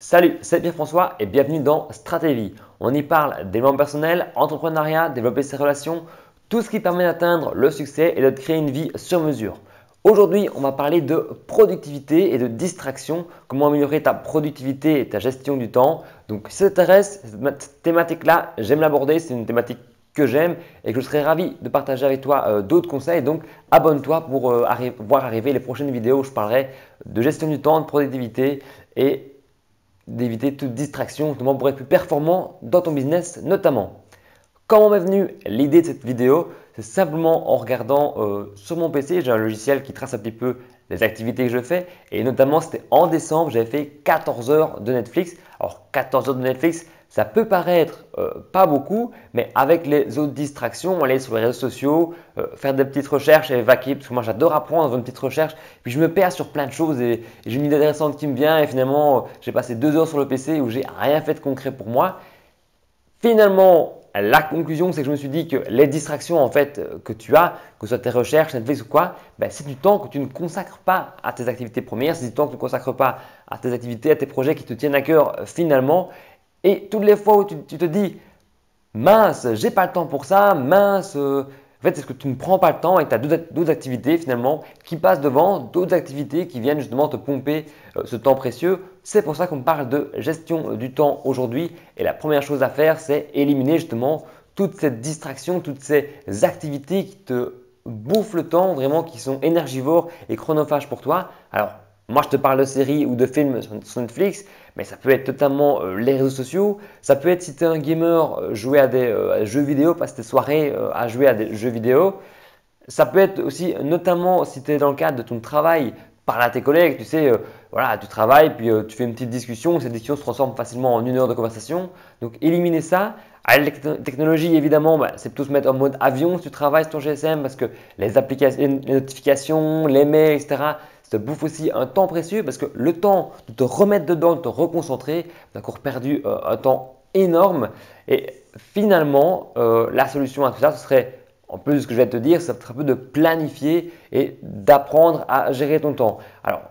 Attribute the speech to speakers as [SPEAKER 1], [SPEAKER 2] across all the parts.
[SPEAKER 1] Salut, c'est Pierre-François et bienvenue dans Stratégie. On y parle développement personnel, entrepreneuriat, développer ses relations, tout ce qui permet d'atteindre le succès et de créer une vie sur mesure. Aujourd'hui, on va parler de productivité et de distraction, comment améliorer ta productivité et ta gestion du temps. Donc si ça t'intéresse, cette thématique-là, j'aime l'aborder, c'est une thématique que j'aime et que je serais ravi de partager avec toi euh, d'autres conseils. Donc abonne-toi pour euh, voir arriver les prochaines vidéos où je parlerai de gestion du temps, de productivité et d'éviter toute distraction justement pour être plus performant dans ton business notamment. Comment m'est venue l'idée de cette vidéo? C'est simplement en regardant euh, sur mon PC, j'ai un logiciel qui trace un petit peu les activités que je fais et notamment c'était en décembre, j'avais fait 14 heures de Netflix. Alors 14 heures de Netflix, ça peut paraître euh, pas beaucoup, mais avec les autres distractions, aller sur les réseaux sociaux, euh, faire des petites recherches et vaquer, parce que moi j'adore apprendre, une petite recherche, puis je me perds sur plein de choses et, j'ai une idée intéressante qui me vient et finalement j'ai passé deux heures sur le PC où j'ai rien fait de concret pour moi. Finalement, la conclusion, c'est que je me suis dit que les distractions en fait que tu as, que ce soit tes recherches, Netflix ou quoi, ben, c'est du temps que tu ne consacres pas à tes activités premières, c'est du temps que tu ne consacres pas à tes activités, à tes projets qui te tiennent à cœur finalement. Et toutes les fois où tu, te dis mince, j'ai pas le temps pour ça, mince, euh, en fait, c'est que tu ne prends pas le temps et que tu as d'autres activités finalement qui passent devant, d'autres activités qui viennent justement te pomper euh, ce temps précieux. C'est pour ça qu'on parle de gestion du temps aujourd'hui. Et la première chose à faire, c'est éliminer justement toute cette distraction, toutes ces activités qui te bouffent le temps, vraiment qui sont énergivores et chronophages pour toi. Alors, moi, je te parle de séries ou de films sur Netflix, mais ça peut être totalement euh, les réseaux sociaux. Ça peut être si tu es un gamer, euh, jouer à des euh, jeux vidéo, passer tes soirées à jouer à des jeux vidéo. Ça peut être aussi, notamment si tu es dans le cadre de ton travail, parler à tes collègues. Tu sais, voilà, tu travailles, puis tu fais une petite discussion. Cette discussion se transforme facilement en une heure de conversation. Donc, éliminer ça. À la technologie, évidemment, bah, c'est plutôt se mettre en mode avion si tu travailles sur ton GSM parce que les applications, les notifications, les mails, etc ça te bouffe aussi un temps précieux parce que le temps de te remettre dedans, de te reconcentrer, tu as encore perdu euh, un temps énorme. Et finalement, euh, la solution à tout ça, ce serait, en plus de ce que je vais te dire, ça serait un peu de planifier et d'apprendre à gérer ton temps. Alors,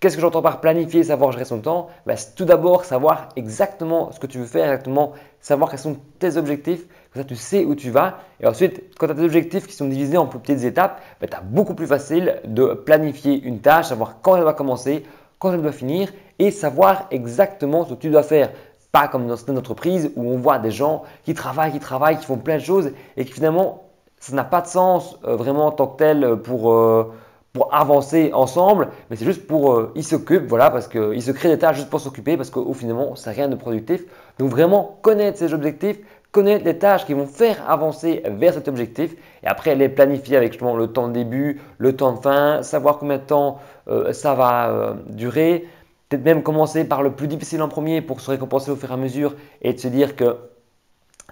[SPEAKER 1] Qu'est-ce que j'entends par planifier, savoir gérer son temps? Ben, Tout d'abord, savoir exactement ce que tu veux faire, exactement savoir quels sont tes objectifs, comme ça tu sais où tu vas. Et ensuite, quand tu as des objectifs qui sont divisés en plus petites étapes, ben, tu as beaucoup plus facile de planifier une tâche, savoir quand elle va commencer, quand elle doit finir et savoir exactement ce que tu dois faire. Pas comme dans une entreprise où on voit des gens qui travaillent, qui travaillent, qui font plein de choses et qui finalement, ça n'a pas de sens euh, vraiment en tant que tel pour… Euh, pour avancer ensemble, mais c'est juste pour euh, ils s'occupent, voilà, parce qu'ils se créent des tâches juste pour s'occuper, parce qu'au finalement, c'est rien de productif. Donc vraiment connaître ses objectifs, connaître les tâches qui vont faire avancer vers cet objectif, et après les planifier avec justement le temps de début, le temps de fin, savoir combien de temps euh, ça va euh, durer. Peut-être même commencer par le plus difficile en premier pour se récompenser au fur et à mesure et de se dire que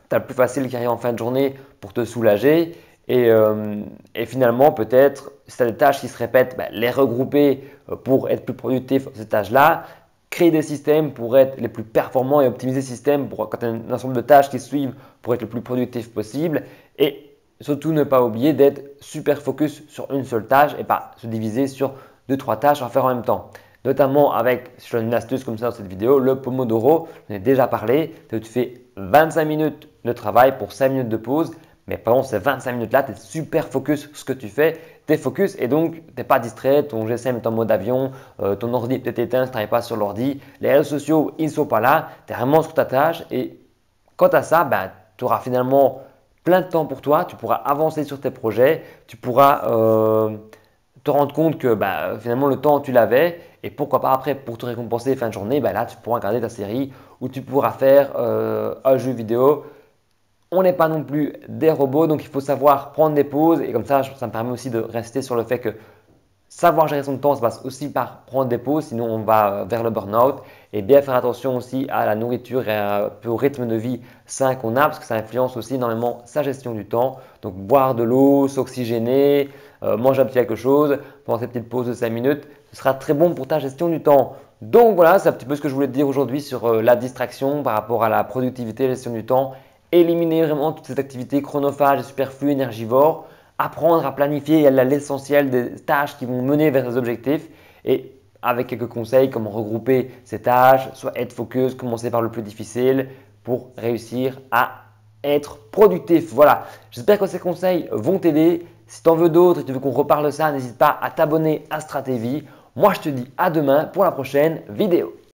[SPEAKER 1] tu as le plus facile qui arrive en fin de journée pour te soulager. Euh, et, finalement, peut-être, si tu as des tâches qui se répètent, ben, les regrouper euh, pour être plus productif ces tâches-là. Créer des systèmes pour être les plus performants et optimiser ces systèmes pour, quand tu as un ensemble de tâches qui suivent pour être le plus productif possible. Et surtout, ne pas oublier d'être super focus sur une seule tâche et pas se diviser sur deux, trois tâches à faire en même temps. Notamment avec, si je une astuce comme ça dans cette vidéo, le Pomodoro, j'en ai déjà parlé. Tu fais 25 minutes de travail pour 5 minutes de pause mais pendant ces 25 minutes-là, tu es super focus sur ce que tu fais, tu es focus et donc tu n'es pas distrait, ton GSM est en mode avion, euh, ton ordi peut-être éteint, tu travailles pas sur l'ordi, les réseaux sociaux, ils ne sont pas là, tu es vraiment sur ta tâche et quant à ça, ben, tu auras finalement plein de temps pour toi, tu pourras avancer sur tes projets, tu pourras euh, te rendre compte que ben, finalement le temps tu l'avais et pourquoi pas après pour te récompenser fin de journée, ben, là tu pourras regarder ta série ou tu pourras faire euh, un jeu vidéo on n'est pas non plus des robots, donc il faut savoir prendre des pauses. Et comme ça, ça me permet aussi de rester sur le fait que savoir gérer son temps, ça passe aussi par prendre des pauses, sinon on va euh, vers le burn-out. Et bien faire attention aussi à la nourriture et au rythme de vie sain qu'on a, parce que ça influence aussi énormément sa gestion du temps. Donc boire de l'eau, s'oxygéner, euh, manger un petit quelque chose pendant cette petite pause de 5 minutes, ce sera très bon pour ta gestion du temps. Donc voilà, c'est un petit peu ce que je voulais te dire aujourd'hui sur euh, la distraction par rapport à la productivité la gestion du temps éliminer vraiment toutes ces activités chronophages superflues, énergivores, apprendre à planifier l'essentiel des tâches qui vont mener vers les objectifs et avec quelques conseils, comment regrouper ses tâches, soit être focus, commencer par le plus difficile pour réussir à être productif. Voilà, j'espère que ces conseils vont t'aider. Si tu en veux d'autres et tu veux qu'on reparle de ça, n'hésite pas à t'abonner à Stratégie. Moi, je te dis à demain pour la prochaine vidéo.